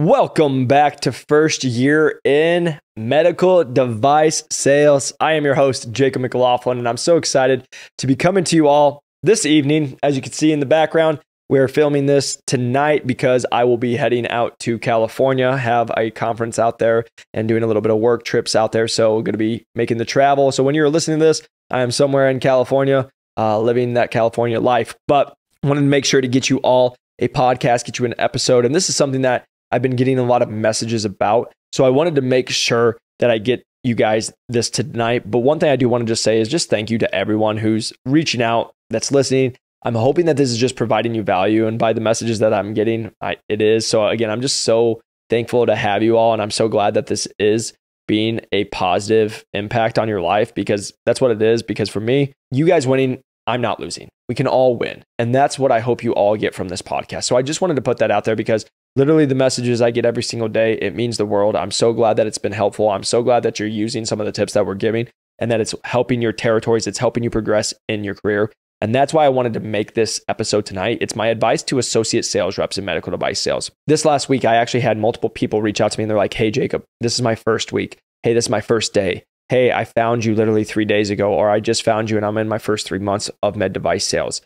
Welcome back to first year in medical device sales. I am your host, Jacob McLaughlin, and I'm so excited to be coming to you all this evening. As you can see in the background, we're filming this tonight because I will be heading out to California, have a conference out there, and doing a little bit of work trips out there. So, we're going to be making the travel. So, when you're listening to this, I am somewhere in California, uh, living that California life. But wanted to make sure to get you all a podcast, get you an episode. And this is something that I've been getting a lot of messages about. So I wanted to make sure that I get you guys this tonight. But one thing I do want to just say is just thank you to everyone who's reaching out, that's listening. I'm hoping that this is just providing you value. And by the messages that I'm getting, I, it is. So again, I'm just so thankful to have you all. And I'm so glad that this is being a positive impact on your life because that's what it is. Because for me, you guys winning, I'm not losing. We can all win. And that's what I hope you all get from this podcast. So I just wanted to put that out there because literally the messages I get every single day, it means the world. I'm so glad that it's been helpful. I'm so glad that you're using some of the tips that we're giving and that it's helping your territories, it's helping you progress in your career. And that's why I wanted to make this episode tonight. It's my advice to associate sales reps in medical device sales. This last week, I actually had multiple people reach out to me and they're like, hey, Jacob, this is my first week. Hey, this is my first day. Hey, I found you literally three days ago, or I just found you and I'm in my first three months of med device sales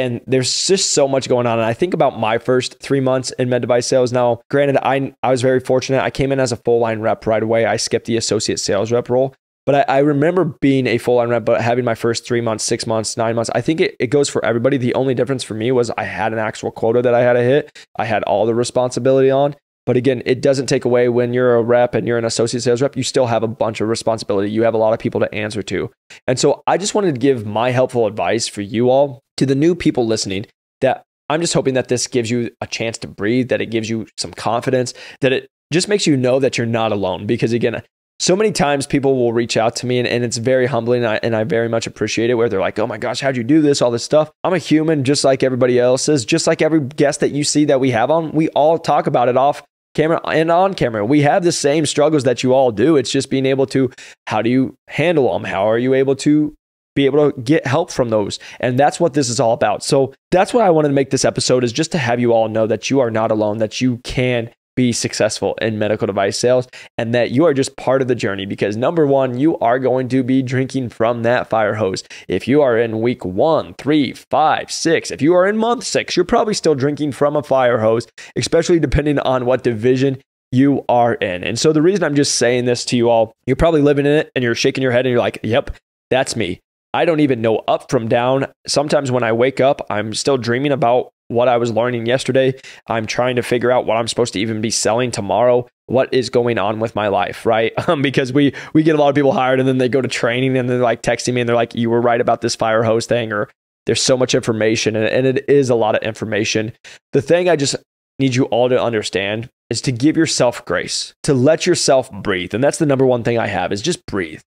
and there's just so much going on. And I think about my first three months in med device sales. Now, granted, I I was very fortunate. I came in as a full line rep right away. I skipped the associate sales rep role. But I, I remember being a full line rep, but having my first three months, six months, nine months. I think it, it goes for everybody. The only difference for me was I had an actual quota that I had to hit. I had all the responsibility on. But again, it doesn't take away when you're a rep and you're an associate sales rep, you still have a bunch of responsibility. You have a lot of people to answer to. And so I just wanted to give my helpful advice for you all to the new people listening that I'm just hoping that this gives you a chance to breathe, that it gives you some confidence, that it just makes you know that you're not alone. Because again, so many times people will reach out to me and, and it's very humbling and I, and I very much appreciate it where they're like, oh my gosh, how'd you do this? All this stuff. I'm a human just like everybody else is, just like every guest that you see that we have on. We all talk about it off camera and on camera. We have the same struggles that you all do. It's just being able to, how do you handle them? How are you able to be able to get help from those. And that's what this is all about. So that's why I wanted to make this episode is just to have you all know that you are not alone, that you can be successful in medical device sales and that you are just part of the journey because number one, you are going to be drinking from that fire hose. If you are in week one, three, five, six, if you are in month six, you're probably still drinking from a fire hose, especially depending on what division you are in. And so the reason I'm just saying this to you all, you're probably living in it and you're shaking your head and you're like, yep, that's me. I don't even know up from down. Sometimes when I wake up, I'm still dreaming about what I was learning yesterday. I'm trying to figure out what I'm supposed to even be selling tomorrow. What is going on with my life, right? Um, because we we get a lot of people hired and then they go to training and they're like texting me and they're like, "You were right about this fire hose thing," or "There's so much information," and, and it is a lot of information. The thing I just need you all to understand is to give yourself grace, to let yourself breathe, and that's the number one thing I have is just breathe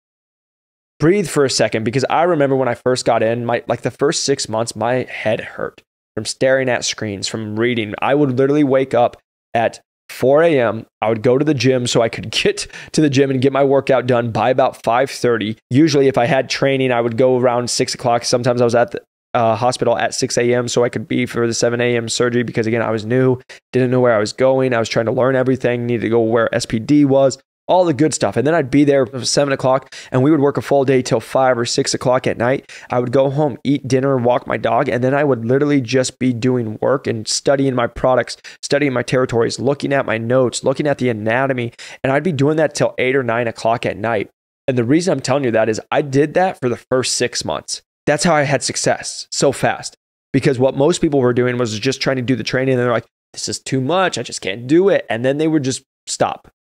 breathe for a second because I remember when I first got in, my like the first six months, my head hurt from staring at screens, from reading. I would literally wake up at 4 a.m. I would go to the gym so I could get to the gym and get my workout done by about 5:30. Usually, if I had training, I would go around six o'clock. Sometimes I was at the uh, hospital at 6 a.m. so I could be for the 7 a.m. surgery because again I was new, didn't know where I was going. I was trying to learn everything, needed to go where SPD was all the good stuff. And then I'd be there seven o'clock and we would work a full day till five or six o'clock at night. I would go home, eat dinner, walk my dog, and then I would literally just be doing work and studying my products, studying my territories, looking at my notes, looking at the anatomy. And I'd be doing that till eight or nine o'clock at night. And the reason I'm telling you that is I did that for the first six months. That's how I had success so fast. Because what most people were doing was just trying to do the training and they're like, this is too much. I just can't do it. And then they would just stop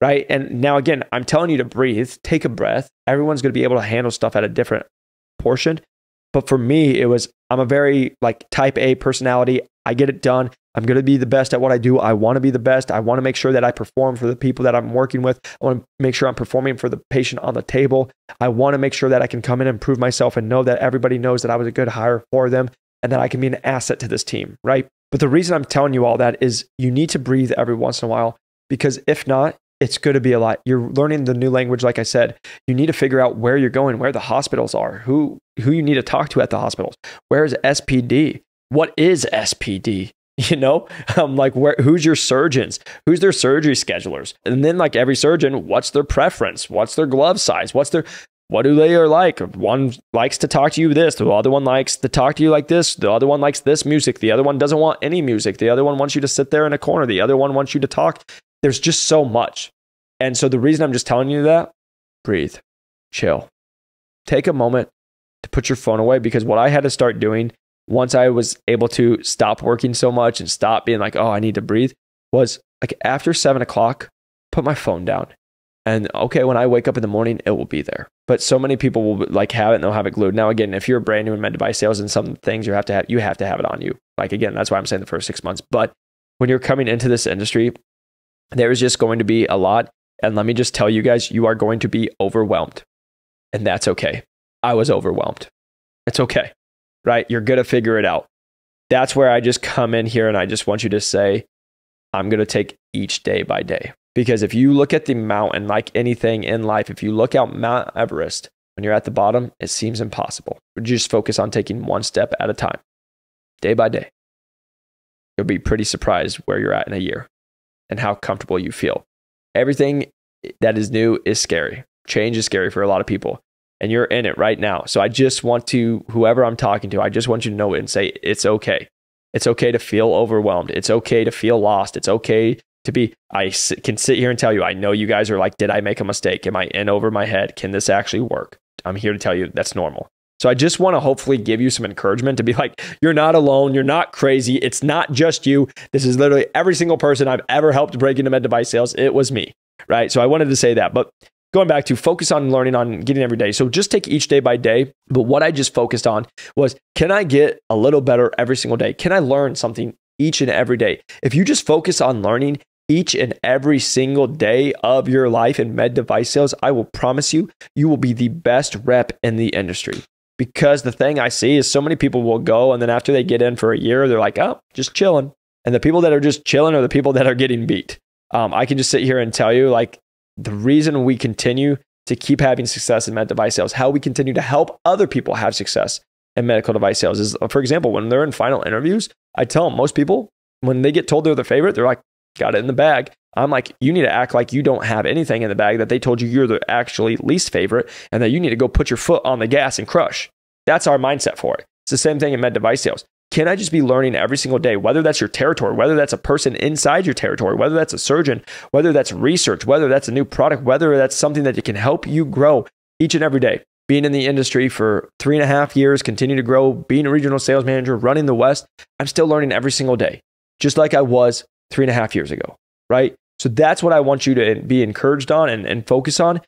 right? And now again, I'm telling you to breathe, take a breath. Everyone's going to be able to handle stuff at a different portion. But for me, it was I'm a very like type A personality. I get it done. I'm going to be the best at what I do. I want to be the best. I want to make sure that I perform for the people that I'm working with. I want to make sure I'm performing for the patient on the table. I want to make sure that I can come in and prove myself and know that everybody knows that I was a good hire for them and that I can be an asset to this team, right? But the reason I'm telling you all that is you need to breathe every once in a while because if not, it's going to be a lot. You're learning the new language, like I said. You need to figure out where you're going, where the hospitals are, who who you need to talk to at the hospitals. Where is SPD? What is SPD? You know, um, like where who's your surgeons? Who's their surgery schedulers? And then like every surgeon, what's their preference? What's their glove size? What's their what do they are like? One likes to talk to you this, the other one likes to talk to you like this, the other one likes this music, the other one doesn't want any music, the other one wants you to sit there in a corner, the other one wants you to talk. There's just so much. And so the reason I'm just telling you that, breathe, chill. Take a moment to put your phone away because what I had to start doing once I was able to stop working so much and stop being like, oh, I need to breathe, was like after seven o'clock, put my phone down and okay, when I wake up in the morning, it will be there. But so many people will like have it and they'll have it glued. Now, again, if you're brand new in med device sales and some things you have to have, you have to have it on you. Like again, that's why I'm saying the first six months. But when you're coming into this industry, there is just going to be a lot. And let me just tell you guys, you are going to be overwhelmed. And that's okay. I was overwhelmed. It's okay, right? You're going to figure it out. That's where I just come in here and I just want you to say, I'm going to take each day by day. Because if you look at the mountain, like anything in life, if you look out Mount Everest, when you're at the bottom, it seems impossible. Just focus on taking one step at a time, day by day. You'll be pretty surprised where you're at in a year and how comfortable you feel. Everything that is new is scary. Change is scary for a lot of people, and you're in it right now. So I just want to, whoever I'm talking to, I just want you to know it and say, it's okay. It's okay to feel overwhelmed. It's okay to feel lost. It's okay to be i can sit here and tell you i know you guys are like did i make a mistake am i in over my head can this actually work i'm here to tell you that's normal so i just want to hopefully give you some encouragement to be like you're not alone you're not crazy it's not just you this is literally every single person i've ever helped break into med device sales it was me right so i wanted to say that but going back to focus on learning on getting every day. So just take each day by day. But what I just focused on was can I get a little better every single day? Can I learn something each and every day? If you just focus on learning each and every single day of your life in med device sales, I will promise you, you will be the best rep in the industry. Because the thing I see is so many people will go and then after they get in for a year, they're like, oh, just chilling. And the people that are just chilling are the people that are getting beat. Um, I can just sit here and tell you, like, the reason we continue to keep having success in med device sales, how we continue to help other people have success in medical device sales is, for example, when they're in final interviews, I tell them most people, when they get told they're the favorite, they're like, got it in the bag. I'm like, you need to act like you don't have anything in the bag that they told you you're the actually least favorite and that you need to go put your foot on the gas and crush. That's our mindset for it. It's the same thing in med device sales. Can I just be learning every single day, whether that's your territory, whether that's a person inside your territory, whether that's a surgeon, whether that's research, whether that's a new product, whether that's something that can help you grow each and every day? Being in the industry for three and a half years, continue to grow, being a regional sales manager, running the West, I'm still learning every single day, just like I was three and a half years ago, right? So that's what I want you to be encouraged on and, and focus on.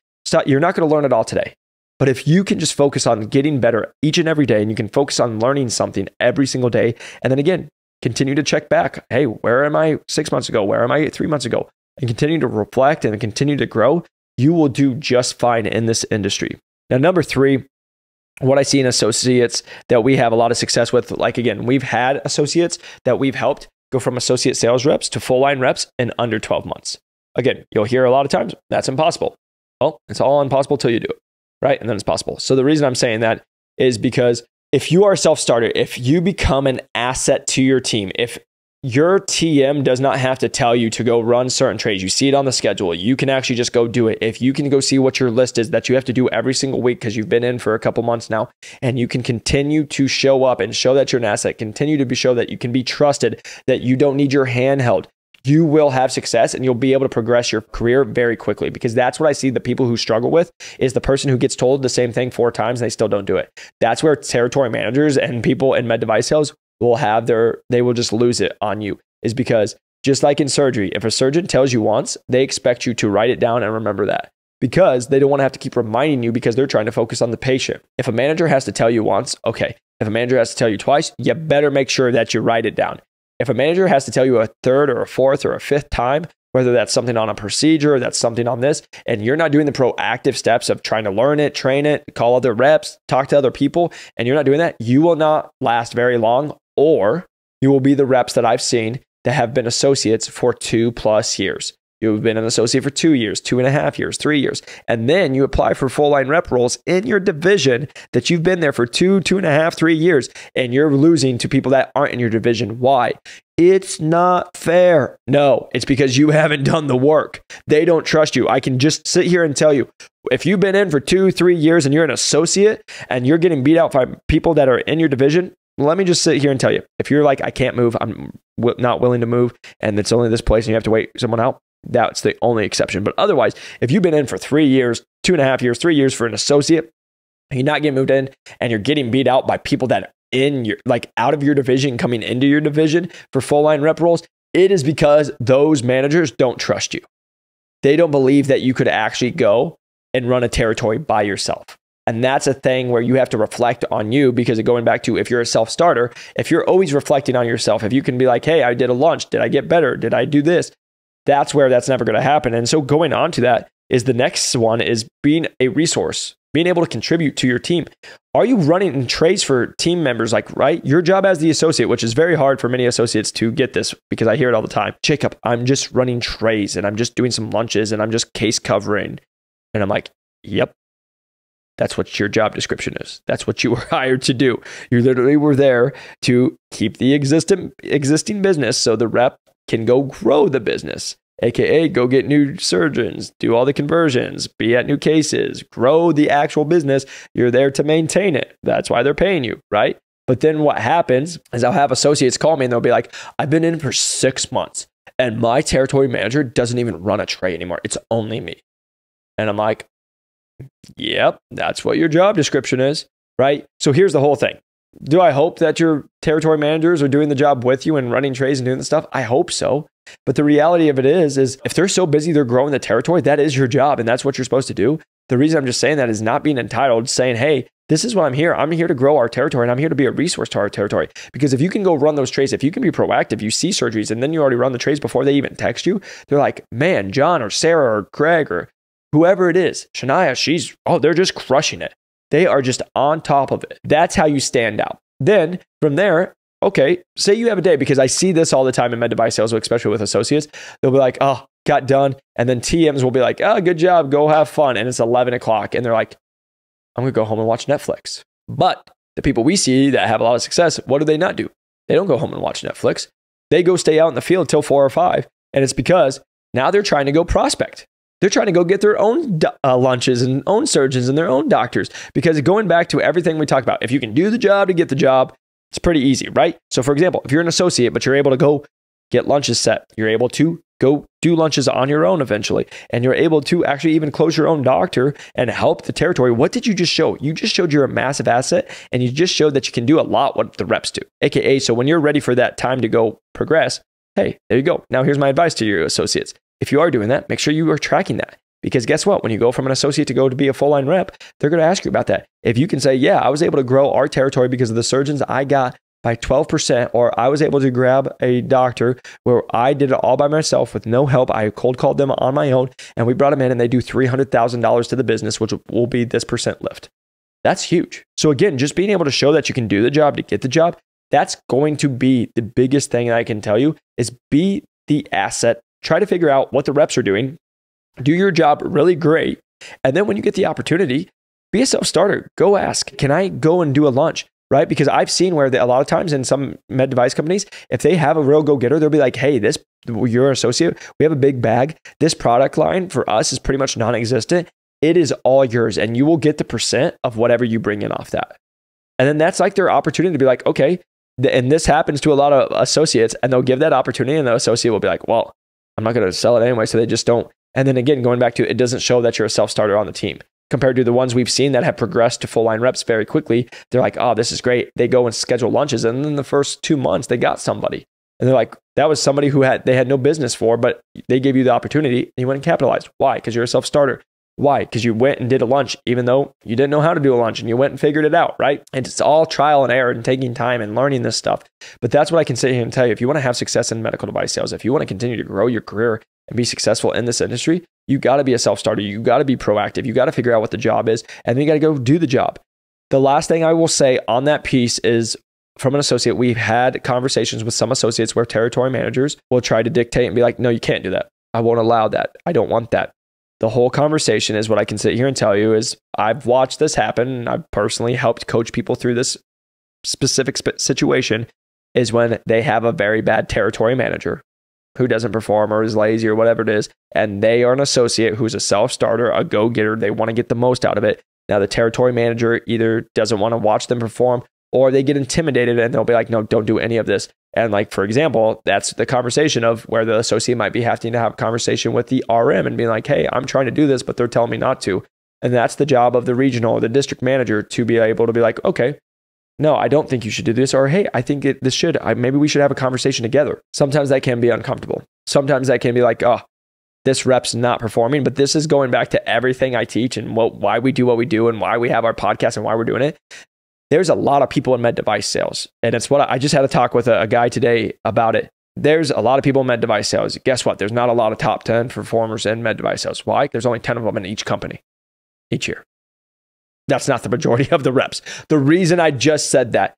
You're not going to learn it all today. But if you can just focus on getting better each and every day and you can focus on learning something every single day, and then again, continue to check back. Hey, where am I six months ago? Where am I three months ago? And continue to reflect and continue to grow, you will do just fine in this industry. Now, number three, what I see in associates that we have a lot of success with, like again, we've had associates that we've helped go from associate sales reps to full line reps in under 12 months. Again, you'll hear a lot of times that's impossible. Well, it's all impossible till you do it, right? And then it's possible. So the reason I'm saying that is because if you are a self starter, if you become an asset to your team, if your TM does not have to tell you to go run certain trays. You see it on the schedule. You can actually just go do it. If you can go see what your list is that you have to do every single week because you've been in for a couple months now, and you can continue to show up and show that you're an asset, continue to be show that you can be trusted, that you don't need your hand held. You will have success and you'll be able to progress your career very quickly because that's what I see the people who struggle with is the person who gets told the same thing four times and they still don't do it. That's where territory managers and people in med device sales will have their, they will just lose it on you is because just like in surgery, if a surgeon tells you once, they expect you to write it down and remember that because they don't want to have to keep reminding you because they're trying to focus on the patient. If a manager has to tell you once, okay. If a manager has to tell you twice, you better make sure that you write it down. If a manager has to tell you a third or a fourth or a fifth time, whether that's something on a procedure, that's something on this, and you're not doing the proactive steps of trying to learn it, train it, call other reps, talk to other people, and you're not doing that, you will not last very long or you will be the reps that I've seen that have been associates for two plus years. You've been an associate for two years, two and a half years, three years. And then you apply for full line rep roles in your division that you've been there for two, two and a half, three years, and you're losing to people that aren't in your division. Why? It's not fair. No, it's because you haven't done the work. They don't trust you. I can just sit here and tell you if you've been in for two, three years and you're an associate and you're getting beat out by people that are in your division, let me just sit here and tell you if you're like, I can't move, I'm w- not willing to move, and it's only this place and you have to wait someone out, that's the only exception. But otherwise, if you've been in for three years, two and a half years, three years for an associate, you're not getting moved in and you're getting beat out by people that in your like out of your division coming into your division for full line rep roles, it is because those managers don't trust you. They don't believe that you could actually go and run a territory by yourself. And that's a thing where you have to reflect on you because going back to if you're a self starter, if you're always reflecting on yourself, if you can be like, hey, I did a lunch, did I get better? Did I do this? That's where that's never going to happen. And so going on to that is the next one is being a resource, being able to contribute to your team. Are you running trays for team members? Like, right? Your job as the associate, which is very hard for many associates to get this because I hear it all the time. Jacob, I'm just running trays and I'm just doing some lunches and I'm just case covering. And I'm like, yep, that's what your job description is. That's what you were hired to do. You literally were there to keep the existing existing business so the rep can go grow the business, aka go get new surgeons, do all the conversions, be at new cases, grow the actual business. You're there to maintain it. That's why they're paying you, right? But then what happens is I'll have associates call me and they'll be like, I've been in for six months and my territory manager doesn't even run a tray anymore. It's only me. And I'm like, Yep, that's what your job description is, right? So here's the whole thing. Do I hope that your territory managers are doing the job with you and running trays and doing the stuff? I hope so. But the reality of it is, is if they're so busy they're growing the territory, that is your job and that's what you're supposed to do. The reason I'm just saying that is not being entitled, saying, hey, this is what I'm here. I'm here to grow our territory and I'm here to be a resource to our territory. Because if you can go run those trays, if you can be proactive, you see surgeries and then you already run the trays before they even text you, they're like, man, John or Sarah or Greg or whoever it is, Shania, she's, oh, they're just crushing it. They are just on top of it. That's how you stand out. Then from there, okay, say you have a day, because I see this all the time in med device sales, especially with associates. They'll be like, oh, got done. And then TMs will be like, oh, good job, go have fun. And it's 11 o'clock. And they're like, I'm going to go home and watch Netflix. But the people we see that have a lot of success, what do they not do? They don't go home and watch Netflix. They go stay out in the field till four or five. And it's because now they're trying to go prospect. They're trying to go get their own uh, lunches and own surgeons and their own doctors. Because going back to everything we talked about, if you can do the job to get the job, it's pretty easy, right? So, for example, if you're an associate, but you're able to go get lunches set, you're able to go do lunches on your own eventually, and you're able to actually even close your own doctor and help the territory. What did you just show? You just showed you're a massive asset, and you just showed that you can do a lot what the reps do. AKA, so when you're ready for that time to go progress, hey, there you go. Now, here's my advice to your associates if you are doing that, make sure you are tracking that. Because guess what? When you go from an associate to go to be a full line rep, they're going to ask you about that. If you can say, yeah, I was able to grow our territory because of the surgeons I got by 12%, or I was able to grab a doctor where I did it all by myself with no help. I cold called them on my own and we brought them in and they do $300,000 to the business, which will be this percent lift. That's huge. So, again, just being able to show that you can do the job to get the job, that's going to be the biggest thing I can tell you is be the asset try to figure out what the reps are doing, do your job really great. And then when you get the opportunity, be a self starter. Go ask, can I go and do a lunch? Right? Because I've seen where a lot of times in some med device companies, if they have a real go getter, they'll be like, hey, this, you're an associate, we have a big bag. This product line for us is pretty much non existent. It is all yours, and you will get the percent of whatever you bring in off that. And then that's like their opportunity to be like, okay, and this happens to a lot of associates, and they'll give that opportunity, and the associate will be like, well, I'm not going to sell it anyway. So they just don't. And then again, going back to it doesn't show that you're a self starter on the team compared to the ones we've seen that have progressed to full line reps very quickly. They're like, oh, this is great. They go and schedule lunches. And then the first two months, they got somebody. And they're like, that was somebody who had they had no business for, but they gave you the opportunity and you went and capitalized. Why? Because you're a self starter. Why? Because you went and did a lunch, even though you didn't know how to do a lunch and you went and figured it out, right? And it's all trial and error and taking time and learning this stuff. But that's what I can sit here and tell you. If you want to have success in medical device sales, if you want to continue to grow your career and be successful in this industry, you got to be a self starter. You got to be proactive. You got to figure out what the job is, and then you got to go do the job. The last thing I will say on that piece is from an associate, we've had conversations with some associates where territory managers will try to dictate and be like, no, you can't do that. I won't allow that. I don't want that. The whole conversation is what I can sit here and tell you is I've watched this happen. And I've personally helped coach people through this specific sp- situation is when they have a very bad territory manager who doesn't perform or is lazy or whatever it is, and they are an associate who's a self starter, a go getter. They want to get the most out of it. Now, the territory manager either doesn't want to watch them perform or they get intimidated and they'll be like, no, don't do any of this. And, like, for example, that's the conversation of where the associate might be having to have a conversation with the RM and being like, hey, I'm trying to do this, but they're telling me not to. And that's the job of the regional or the district manager to be able to be like, okay, no, I don't think you should do this, or hey, I think it, this should. I, maybe we should have a conversation together. Sometimes that can be uncomfortable. Sometimes that can be like, oh, this rep's not performing. But this is going back to everything I teach and what, why we do what we do and why we have our podcast and why we're doing it. There's a lot of people in med device sales, and it's what I, I just had a talk with a, a guy today about it. There's a lot of people in med device sales. Guess what? There's not a lot of top 10 performers in med device sales. Why? There's only 10 of them in each company each year. That's not the majority of the reps. The reason I just said that,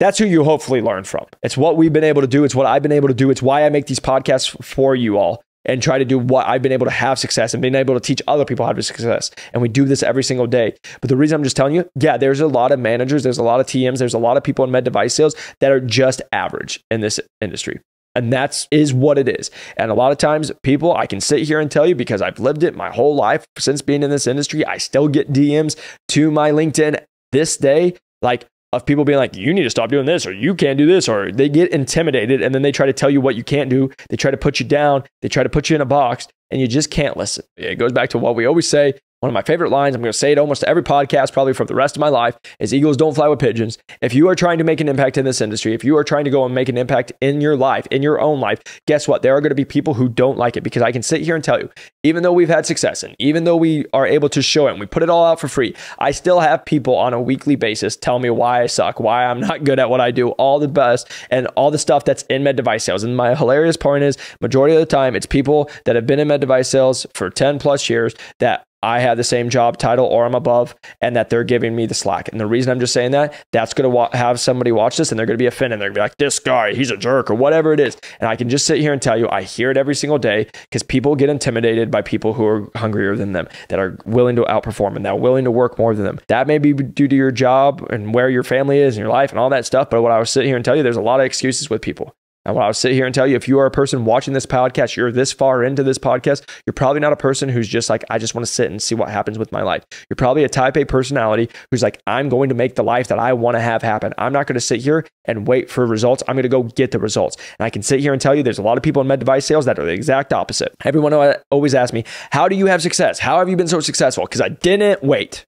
that's who you hopefully learn from. It's what we've been able to do. It's what I've been able to do. It's why I make these podcasts for you all and try to do what I've been able to have success and being able to teach other people how to success. And we do this every single day. But the reason I'm just telling you, yeah, there's a lot of managers, there's a lot of TMs, there's a lot of people in med device sales that are just average in this industry. And that's is what it is. And a lot of times people, I can sit here and tell you because I've lived it my whole life since being in this industry. I still get DMs to my LinkedIn this day, like of people being like, you need to stop doing this, or you can't do this, or they get intimidated and then they try to tell you what you can't do. They try to put you down, they try to put you in a box, and you just can't listen. It goes back to what we always say one of my favorite lines, I'm going to say it almost every podcast, probably for the rest of my life, is Eagles don't fly with pigeons. If you are trying to make an impact in this industry, if you are trying to go and make an impact in your life, in your own life, guess what? There are going to be people who don't like it because I can sit here and tell you, even though we've had success and even though we are able to show it and we put it all out for free, I still have people on a weekly basis tell me why I suck, why I'm not good at what I do, all the best, and all the stuff that's in med device sales. And my hilarious point is, majority of the time, it's people that have been in med device sales for 10 plus years that I have the same job title or I'm above and that they're giving me the slack. And the reason I'm just saying that, that's going to wa- have somebody watch this and they're going to be offended. They're going to be like, this guy, he's a jerk or whatever it is. And I can just sit here and tell you, I hear it every single day because people get intimidated by people who are hungrier than them, that are willing to outperform and that are willing to work more than them. That may be due to your job and where your family is in your life and all that stuff. But what I was sitting here and tell you, there's a lot of excuses with people. And what I'll sit here and tell you, if you are a person watching this podcast, you're this far into this podcast, you're probably not a person who's just like, I just want to sit and see what happens with my life. You're probably a type A personality who's like, I'm going to make the life that I want to have happen. I'm not going to sit here and wait for results. I'm going to go get the results. And I can sit here and tell you there's a lot of people in med device sales that are the exact opposite. Everyone always asks me, How do you have success? How have you been so successful? Because I didn't wait.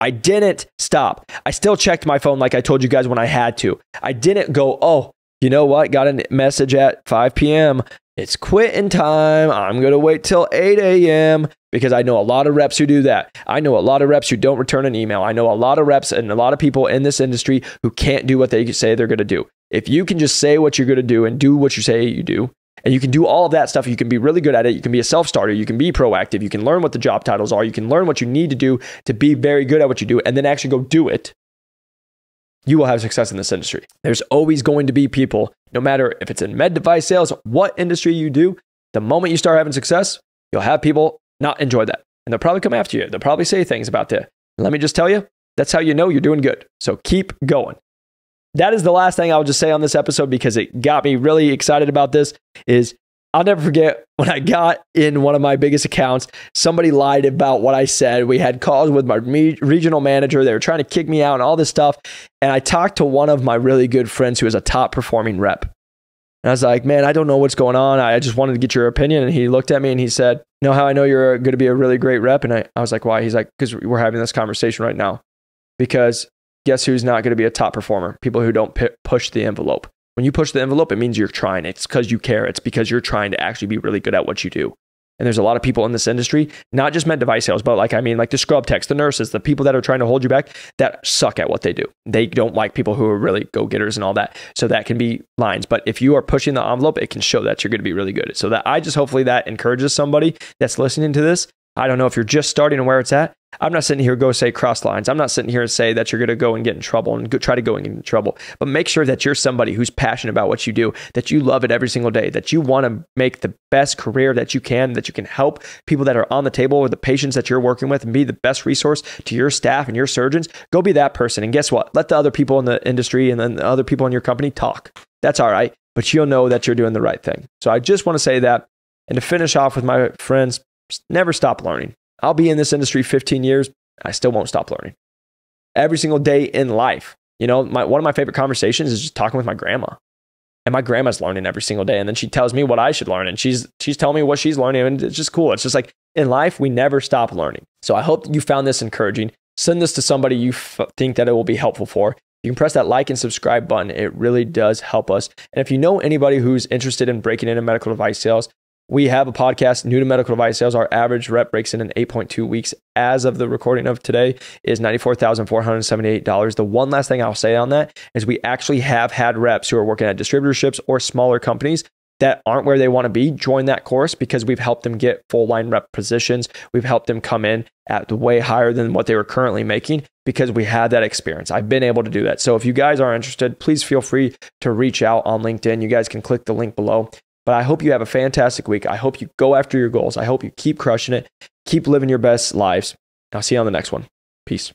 I didn't stop. I still checked my phone like I told you guys when I had to. I didn't go, oh, you know what? Got a message at 5 p.m. It's quitting time. I'm going to wait till 8 a.m. because I know a lot of reps who do that. I know a lot of reps who don't return an email. I know a lot of reps and a lot of people in this industry who can't do what they say they're going to do. If you can just say what you're going to do and do what you say you do, and you can do all of that stuff, you can be really good at it. You can be a self starter. You can be proactive. You can learn what the job titles are. You can learn what you need to do to be very good at what you do and then actually go do it you will have success in this industry. There's always going to be people, no matter if it's in med device sales, what industry you do, the moment you start having success, you'll have people not enjoy that. And they'll probably come after you. They'll probably say things about that. let me just tell you, that's how you know you're doing good. So keep going. That is the last thing I'll just say on this episode because it got me really excited about this is I'll never forget when I got in one of my biggest accounts, somebody lied about what I said. We had calls with my regional manager. They were trying to kick me out and all this stuff. And I talked to one of my really good friends who is a top performing rep. And I was like, man, I don't know what's going on. I just wanted to get your opinion. And he looked at me and he said, know how I know you're going to be a really great rep? And I, I was like, why? He's like, because we're having this conversation right now. Because guess who's not going to be a top performer? People who don't p- push the envelope. When you push the envelope, it means you're trying. It's because you care. It's because you're trying to actually be really good at what you do. And there's a lot of people in this industry, not just med device sales, but like, I mean, like the scrub techs, the nurses, the people that are trying to hold you back that suck at what they do. They don't like people who are really go getters and all that. So that can be lines. But if you are pushing the envelope, it can show that you're going to be really good. So that I just hopefully that encourages somebody that's listening to this I don't know if you're just starting and where it's at. I'm not sitting here go say cross lines. I'm not sitting here and say that you're going to go and get in trouble and go, try to go and get in trouble. But make sure that you're somebody who's passionate about what you do, that you love it every single day, that you want to make the best career that you can, that you can help people that are on the table or the patients that you're working with and be the best resource to your staff and your surgeons. Go be that person. And guess what? Let the other people in the industry and then the other people in your company talk. That's all right. But you'll know that you're doing the right thing. So I just want to say that. And to finish off with my friends, never stop learning. I'll be in this industry 15 years. I still won't stop learning. Every single day in life. You know, my, one of my favorite conversations is just talking with my grandma. And my grandma's learning every single day. And then she tells me what I should learn. And she's she's telling me what she's learning. And it's just cool. It's just like in life, we never stop learning. So I hope you found this encouraging. Send this to somebody you f- think that it will be helpful for. You can press that like and subscribe button. It really does help us. And if you know anybody who's interested in breaking into medical device sales, we have a podcast new to medical device sales. Our average rep breaks in in 8.2 weeks. As of the recording of today, is $94,478. The one last thing I'll say on that is we actually have had reps who are working at distributorships or smaller companies that aren't where they want to be join that course because we've helped them get full line rep positions. We've helped them come in at way higher than what they were currently making because we had that experience. I've been able to do that. So if you guys are interested, please feel free to reach out on LinkedIn. You guys can click the link below. But I hope you have a fantastic week. I hope you go after your goals. I hope you keep crushing it, keep living your best lives. I'll see you on the next one. Peace.